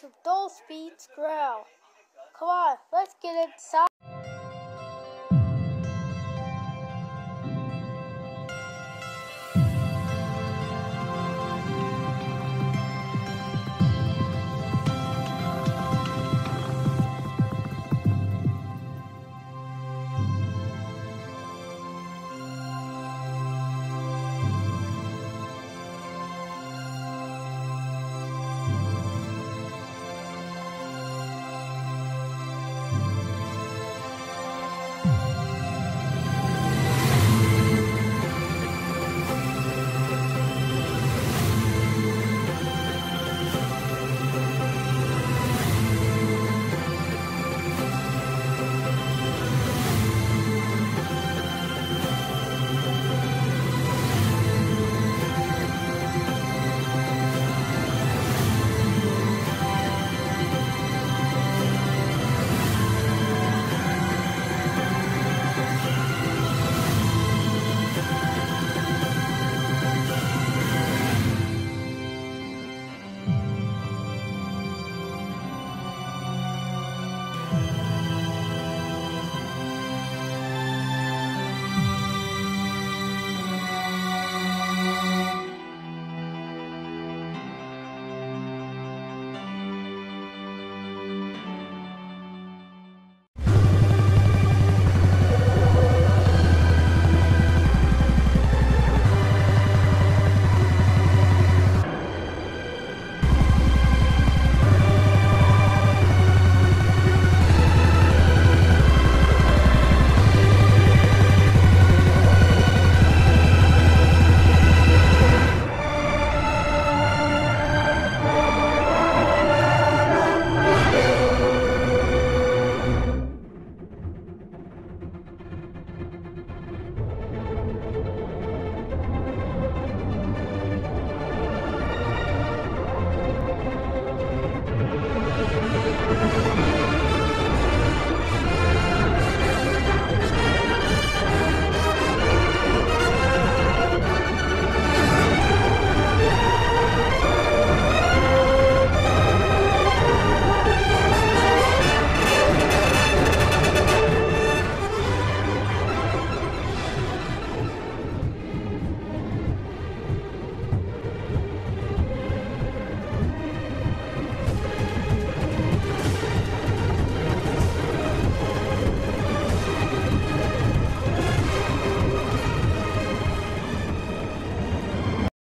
to Dull Speed's growl. Come on, let's get inside.